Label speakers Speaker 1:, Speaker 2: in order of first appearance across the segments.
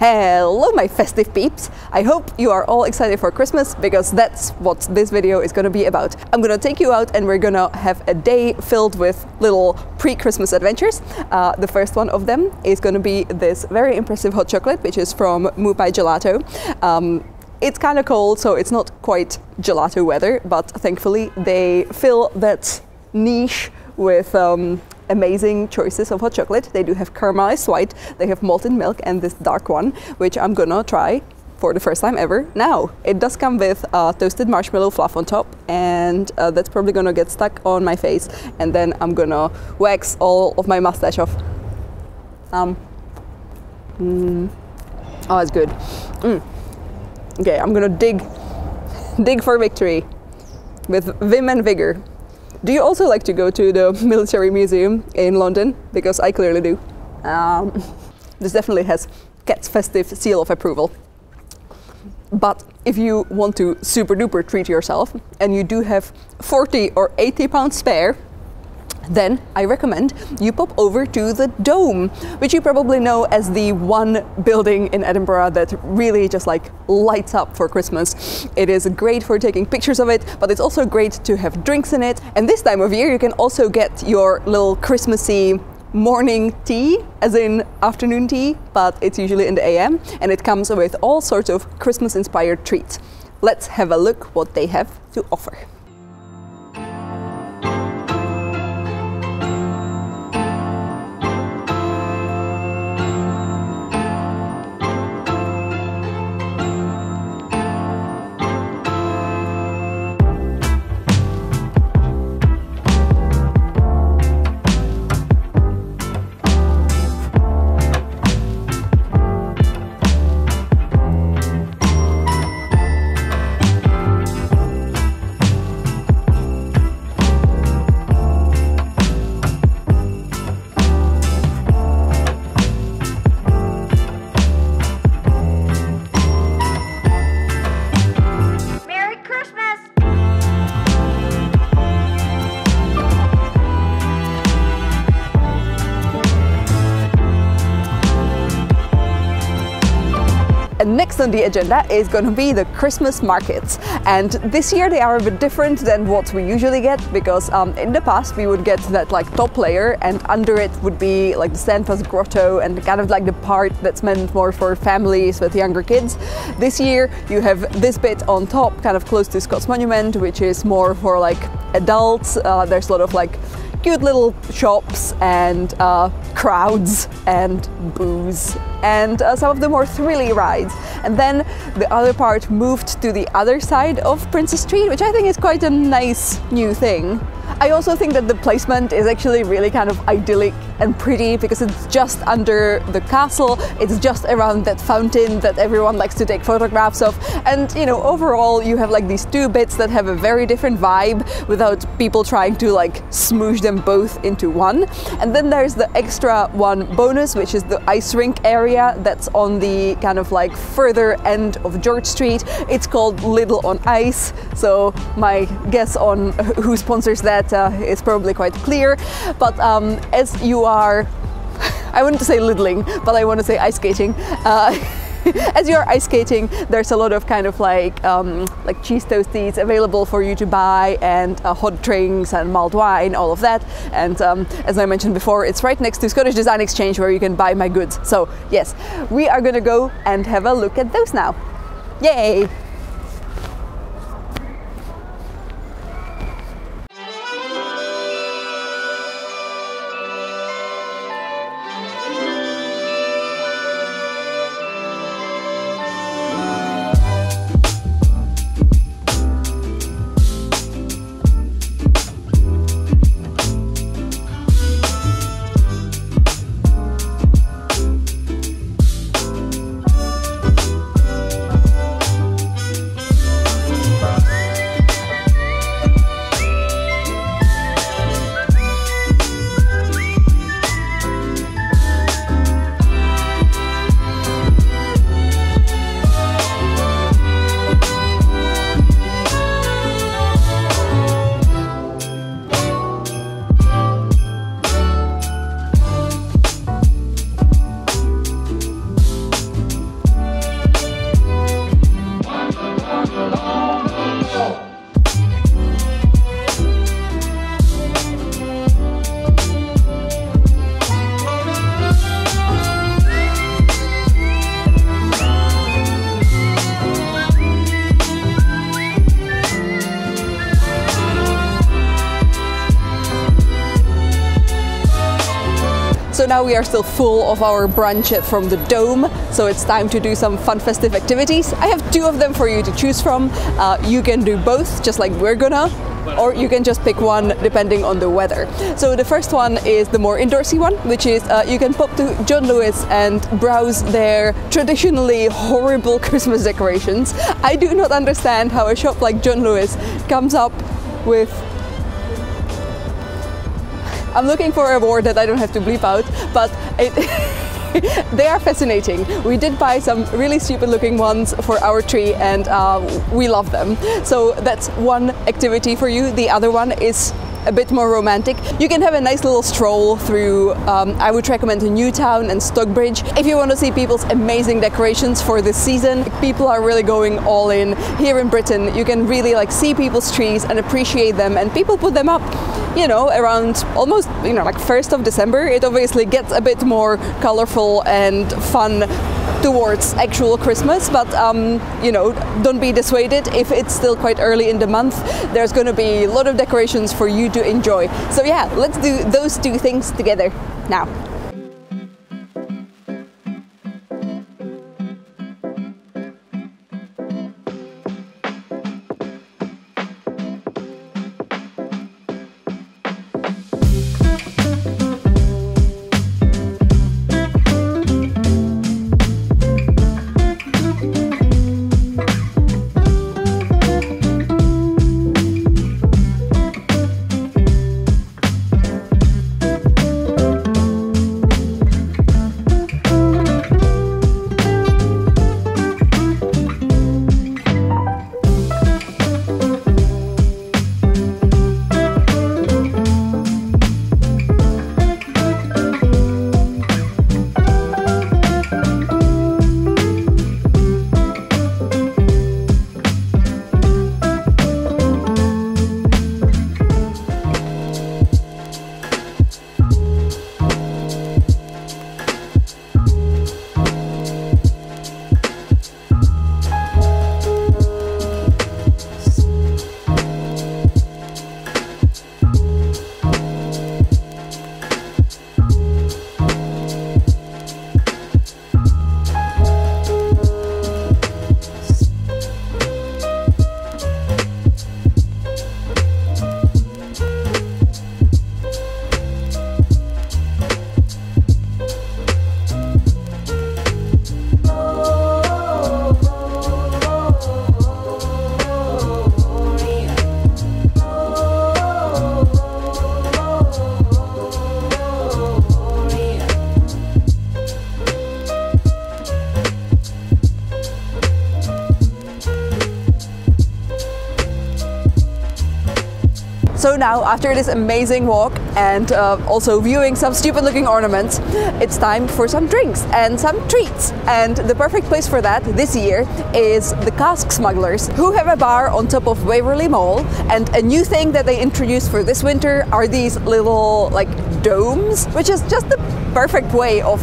Speaker 1: Hello my festive peeps! I hope you are all excited for Christmas because that's what this video is gonna be about. I'm gonna take you out and we're gonna have a day filled with little pre-Christmas adventures. Uh, the first one of them is gonna be this very impressive hot chocolate which is from Mupai Gelato. Um, it's kind of cold so it's not quite gelato weather but thankfully they fill that niche with um, amazing choices of hot chocolate. They do have caramelized white, they have molten milk and this dark one, which I'm gonna try for the first time ever now. It does come with uh, toasted marshmallow fluff on top and uh, that's probably gonna get stuck on my face and then I'm gonna wax all of my mustache off. Um, mm, oh, it's good. Mm. Okay, I'm gonna dig, dig for victory with vim and vigor. Do you also like to go to the military museum in London? Because I clearly do. Um, this definitely has Cat's festive seal of approval. But if you want to super duper treat yourself and you do have 40 or 80 pounds spare, then I recommend you pop over to the Dome, which you probably know as the one building in Edinburgh that really just like lights up for Christmas. It is great for taking pictures of it, but it's also great to have drinks in it. And this time of year, you can also get your little Christmassy morning tea, as in afternoon tea, but it's usually in the AM, and it comes with all sorts of Christmas inspired treats. Let's have a look what they have to offer. On the agenda is going to be the Christmas markets. And this year they are a bit different than what we usually get because um, in the past we would get that like top layer and under it would be like the Santa's grotto and kind of like the part that's meant more for families with younger kids. This year you have this bit on top, kind of close to Scott's Monument, which is more for like adults. Uh, there's a lot of like cute little shops and uh, crowds and booze and uh, some of the more thrilly rides. And then the other part moved to the other side of Princes Street, which I think is quite a nice new thing. I also think that the placement is actually really kind of idyllic and pretty because it's just under the castle, it's just around that fountain that everyone likes to take photographs of. And you know, overall, you have like these two bits that have a very different vibe without people trying to like smoosh them both into one. And then there's the extra one bonus, which is the ice rink area that's on the kind of like further end of George Street. It's called Lidl on Ice, so my guess on who sponsors that uh, is probably quite clear. But um, as you are, I to say littling, but I want to say ice skating. Uh, as you're ice skating, there's a lot of kind of like um, like cheese toasties available for you to buy, and uh, hot drinks and mulled wine, all of that. And um, as I mentioned before, it's right next to Scottish Design Exchange where you can buy my goods. So yes, we are gonna go and have a look at those now. Yay! Now we are still full of our brunch from the dome, so it's time to do some fun festive activities. I have two of them for you to choose from. Uh, you can do both, just like we're gonna, or you can just pick one depending on the weather. So the first one is the more indoorsy one, which is uh, you can pop to John Lewis and browse their traditionally horrible Christmas decorations. I do not understand how a shop like John Lewis comes up with I'm looking for a word that I don't have to bleep out, but it they are fascinating. We did buy some really stupid looking ones for our tree and uh, we love them. So that's one activity for you. The other one is a bit more romantic. You can have a nice little stroll through, um, I would recommend Newtown and Stockbridge. If you want to see people's amazing decorations for this season, people are really going all in. Here in Britain, you can really like see people's trees and appreciate them and people put them up, you know, around almost, you know, like 1st of December. It obviously gets a bit more colorful and fun towards actual Christmas. But um, you know, don't be dissuaded if it's still quite early in the month. There's going to be a lot of decorations for you to enjoy. So yeah, let's do those two things together now. Now, after this amazing walk and uh, also viewing some stupid looking ornaments, it's time for some drinks and some treats. And the perfect place for that this year is the Cask Smugglers, who have a bar on top of Waverley Mall. And a new thing that they introduced for this winter are these little like domes, which is just the perfect way of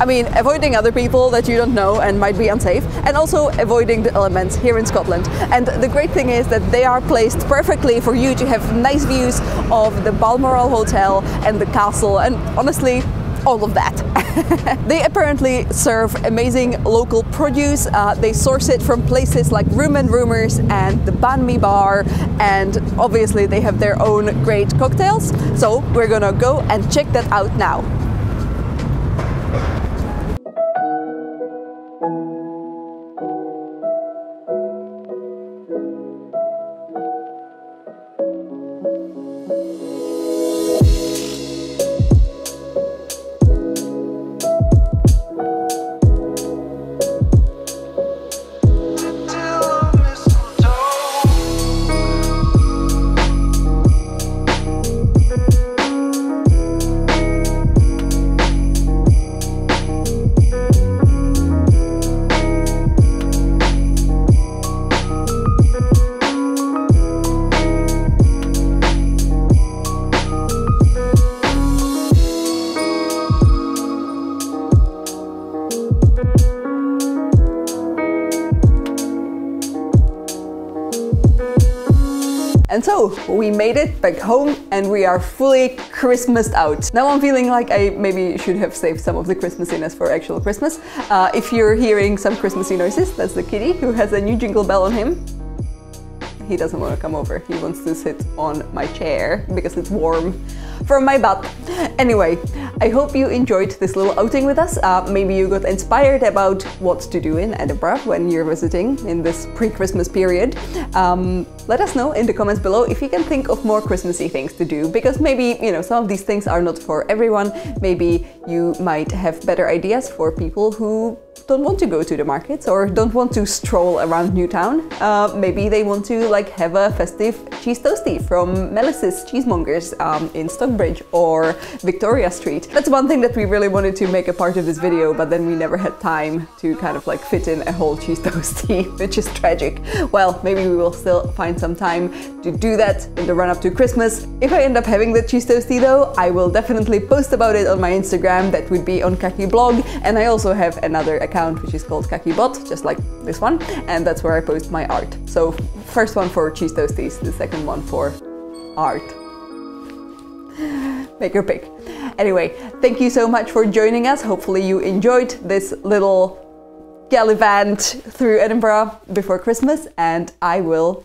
Speaker 1: I mean, avoiding other people that you don't know and might be unsafe, and also avoiding the elements here in Scotland. And the great thing is that they are placed perfectly for you to have nice views of the Balmoral Hotel and the castle, and honestly, all of that. they apparently serve amazing local produce. Uh, they source it from places like Room and Rumors and the Banh Mi Bar, and obviously they have their own great cocktails. So we're gonna go and check that out now. And so we made it back home and we are fully Christmased out. Now I'm feeling like I maybe should have saved some of the Christmassiness for actual Christmas. Uh, if you're hearing some Christmassy noises, that's the kitty who has a new jingle bell on him he doesn't want to come over. He wants to sit on my chair because it's warm from my butt. Anyway, I hope you enjoyed this little outing with us. Uh, maybe you got inspired about what to do in Edinburgh when you're visiting in this pre-Christmas period. Um, let us know in the comments below if you can think of more Christmassy things to do because maybe, you know, some of these things are not for everyone. Maybe you might have better ideas for people who don't want to go to the markets or don't want to stroll around Newtown. Uh, maybe they want to like have a festive cheese toasty from Mellis's Cheesemongers um, in Stockbridge or Victoria Street. That's one thing that we really wanted to make a part of this video, but then we never had time to kind of like fit in a whole cheese toasty, which is tragic. Well, maybe we will still find some time to do that in the run up to Christmas. If I end up having the cheese toasty though, I will definitely post about it on my Instagram. That would be on Kakiblog. And I also have another account which is called KakiBot, just like this one. And that's where I post my art. So first one for cheese toasties, the second one for art. Make your pick. Anyway, thank you so much for joining us. Hopefully you enjoyed this little gallivant through Edinburgh before Christmas and I will